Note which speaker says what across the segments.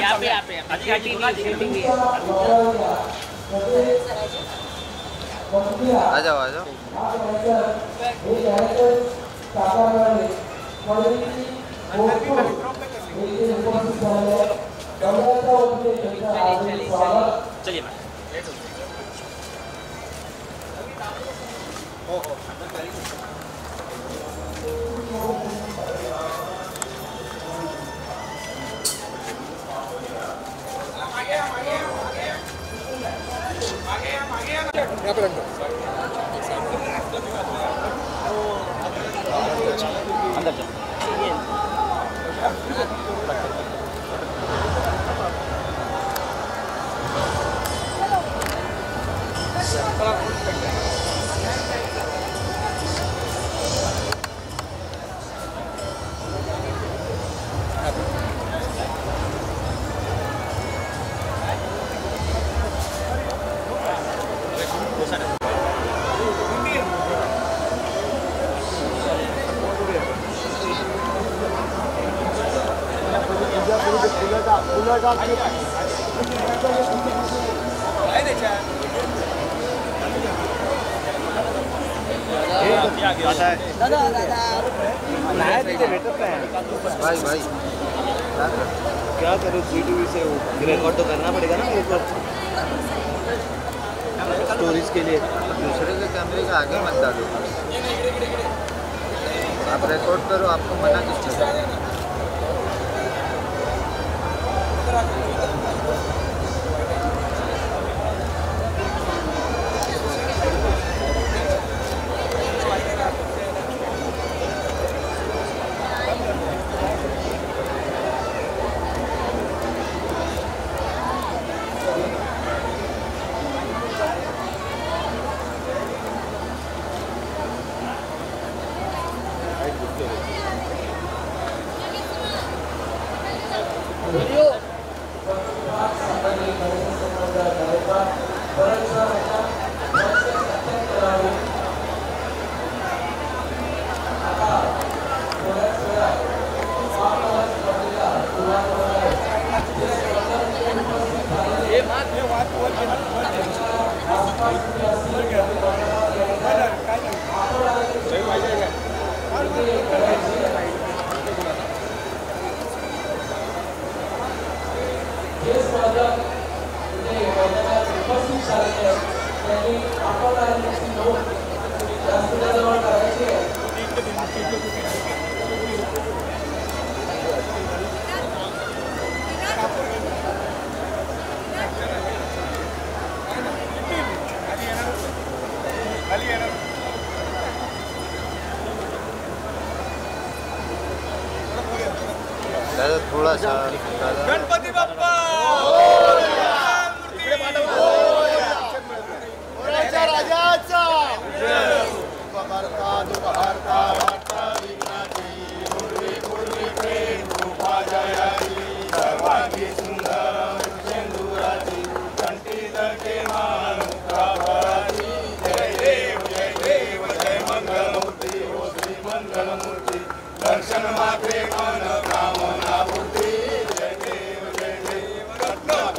Speaker 1: यहाँ पे यहाँ पे
Speaker 2: हाँ हाँ
Speaker 1: है।
Speaker 3: आ जाओ आ जाओ।
Speaker 2: चलिए मैम। अंदर चलो
Speaker 3: भाई भाई क्या कर
Speaker 4: सी टी वी से रिकॉर्ड तो करना पड़ेगा ना एक बार स्टोरीज के लिए
Speaker 3: दूसरे के कैमरे का आगे मत डालो आप रिकॉर्ड करो, आपको मना किसने करा? दादा थोड़ा सा दादा
Speaker 5: Ganpati Bappa.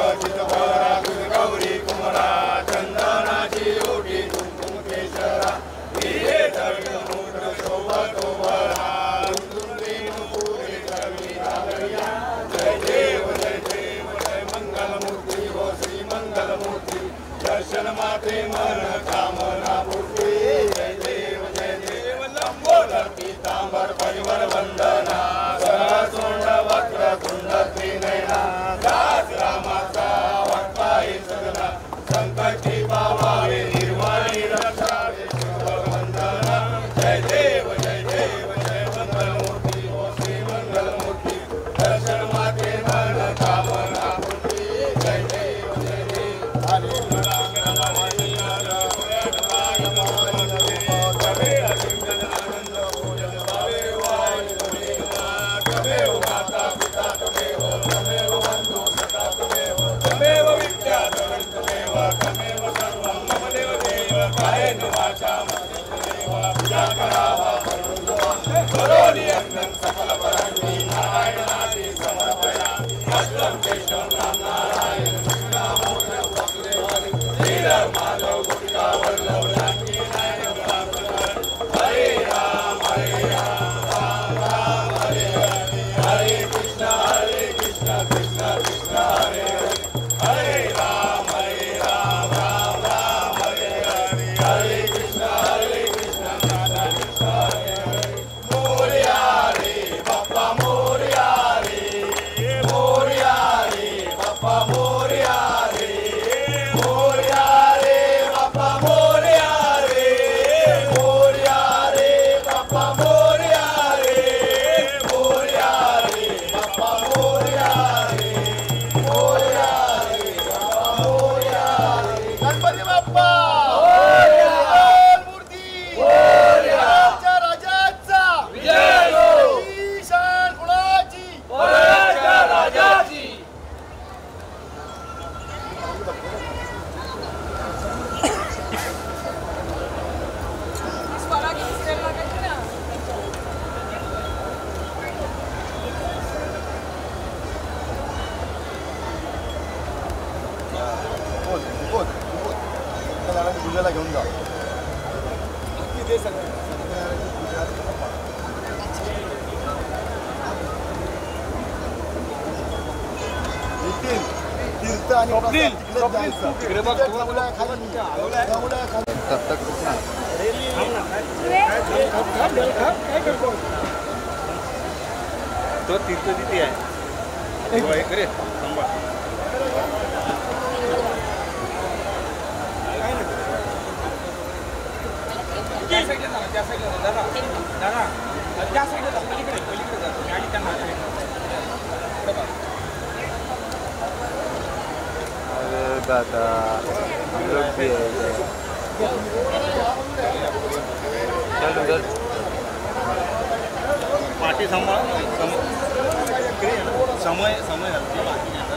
Speaker 5: Aqui também. Gracias.
Speaker 3: तब तक रुकना
Speaker 4: तो तीर्थ तिथे आहे हो, एक रे थांबा.
Speaker 1: त्या साईडला जा, त्या साईडला जा. दादा दादा त्या साईडला जा, पलीकडे पलीकडे जा तुम्ही आणि त्यांना
Speaker 3: अरे दादा हम लोग भी है इधर। चल उधर
Speaker 4: पाठी सांभाळ सम- इकडे ये ना. समय समय हलकी बाकी नाही.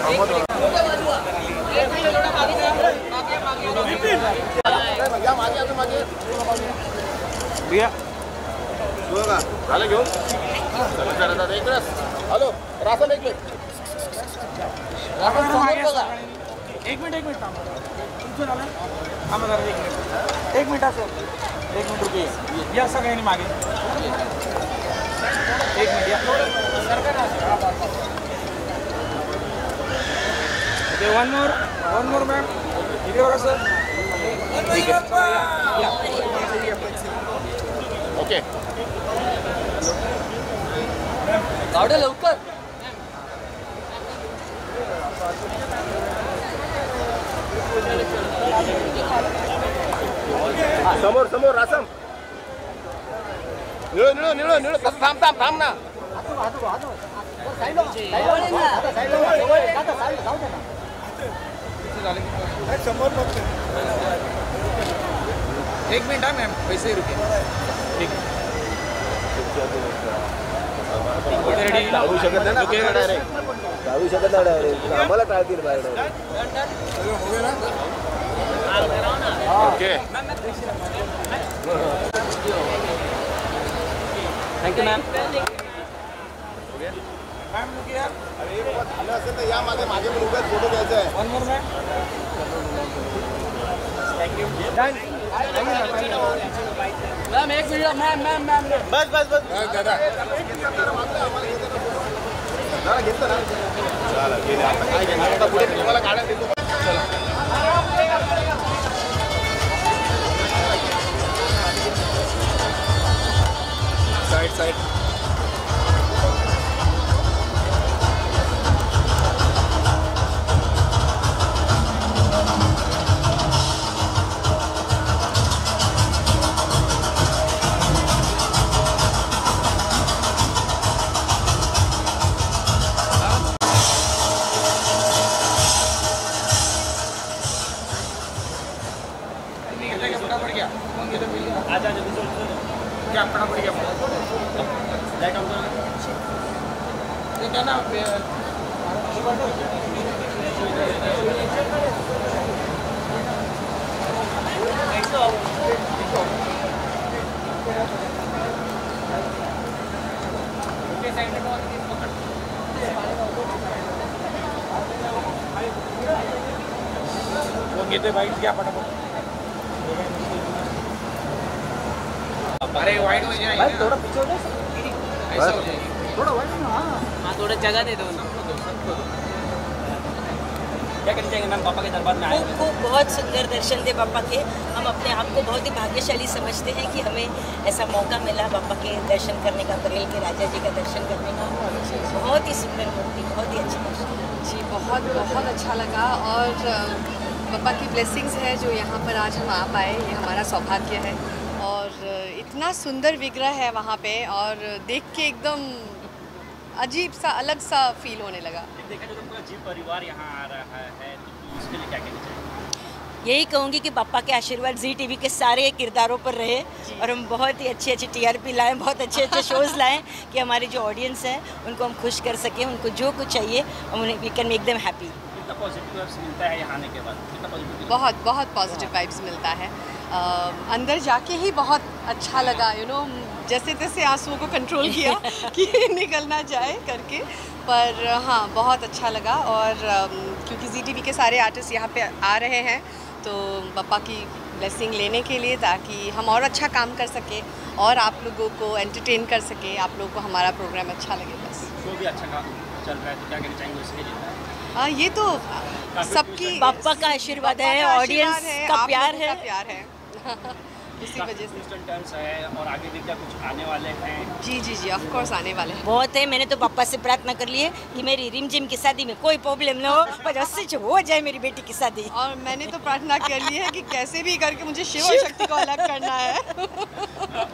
Speaker 4: जरा साईडला घे. इकडे बघ. बाकी काय टेन्शन नाही.
Speaker 5: या मागे आता मागे
Speaker 4: झालं घेऊन
Speaker 5: हॅलो रासन एक मिनिट समोर बघा
Speaker 1: एक मिनिट एक मिनिट तुमचं झालं? थांबा जरा एक मिनिट। एक मिनिट एक मिनिट रुपये. या सगळ्यांनी मागे. एक मिनिट या. Okay one more one more ma'am इकडे बघा सर
Speaker 5: ओके
Speaker 2: लवकर
Speaker 5: समोर समोर रासम निळ निळ निळ निळ कसं थांब थांब थांब ना
Speaker 1: एक मिनिट हा मॅम पैसे रुपये ठीक। रेडी
Speaker 5: जाऊ शकत नाही ना? आपल्याला शकत नाही direct. आम्हाला टाळतील बाहेर okay
Speaker 2: thank you ma'am
Speaker 1: ma'am look या
Speaker 5: झालं असेल तर या मागे मागे पण उगाच फ़ोटो घ्यायचा आहे.
Speaker 1: वन मोर मॅम
Speaker 2: मॅम एक मिनिट मॅम मॅम मॅम
Speaker 5: बस बस बस. दादा दादा. घेतलं ना चला गेले आता. काय घेणार आता पुढे तुम्हाला गाड्या देतो साईड साईड
Speaker 1: फटाफट क्या लाइट ऑफ़ ये क्या ना वो कहते भाई क्या फटाफट अरे वाईट हो जाएगा भाई थोड़ा पीछे हो जाए ऐसा हो जाएगा। थोड़ा वाईट ना।
Speaker 2: हाँ थोड़ा जगह दे दो क्या कहना चाहेंगे मैम? पापा के दरबार में आए
Speaker 6: खूब खूब बहुत सुंदर दर्शन थे पापा के। हम अपने आप को बहुत ही भाग्यशाली समझते हैं कि हमें ऐसा मौका मिला पापा के दर्शन करने का बरेल के राजा जी का दर्शन करने का। बहुत ही सुंदर मूर्ति बहुत ही अच्छी दर्शन
Speaker 7: जी बहुत बहुत अच्छा लगा और पापा की ब्लेसिंग्स है जो यहाँ पर आज हम आ पाए ये हमारा सौभाग्य है। इतना सुंदर विग्रह है वहाँ पे और देख के एकदम अजीब सा अलग सा फील होने लगा।
Speaker 2: देखा जाए तो पूरा जीव परिवार यहाँ आ रहा है तो उसके लिए क्या कहना चाहेंगे?
Speaker 6: यही कहूँगी कि पापा के आशीर्वाद जी टीवी के सारे किरदारों पर रहे और हम बहुत ही अच्छी अच्छी टीआरपी लाएँ बहुत अच्छे अच्छे शोज़ लाएँ कि हमारी जो ऑडियंस है उनको हम खुश कर सकें उनको जो कुछ चाहिए हम उन्हें we can make them happy
Speaker 2: कितना पॉजिटिव वाइब्स मिलता है यहाँ के बाद?
Speaker 7: बहुत बहुत पॉजिटिव वाइब्स मिलता है। अंदर जाके ही बहुत अच्छा लगा यू नो जैसे तैसे आंसुओं को कंट्रोल किया कि निकलना जाए करके। पर हाँ बहुत अच्छा लगा और क्योंकि जी के सारे आर्टिस्ट यहाँ पे आ रहे हैं तो पापा की ब्लेसिंग लेने के लिए ताकि हम और अच्छा काम कर सके और आप लोगों को एंटरटेन कर सके आप लोगों को हमारा प्रोग्राम अच्छा लगे बस।
Speaker 2: भी अच्छा काम चल रहा है तो क्या कहना चाहेंगे उसके
Speaker 7: हाँ। ये तो सबकी
Speaker 6: पापा का आशीर्वाद है ऑडियंस
Speaker 7: है,
Speaker 6: का प्यार है
Speaker 7: का प्यार है। इसी वजह से।
Speaker 2: है और आगे भी क्या कुछ आने वाले हैं।
Speaker 7: जी जी जी ऑफकोर्स आने वाले हैं।
Speaker 6: बहुत है मैंने तो पापा से प्रार्थना कर ली है कि मेरी रिम जिम की शादी में कोई प्रॉब्लम ना हो पर अस्सी हो जाए मेरी बेटी की शादी।
Speaker 7: और मैंने तो प्रार्थना कर ली है कि कैसे भी करके मुझे शिव शक्ति को अलग करना है।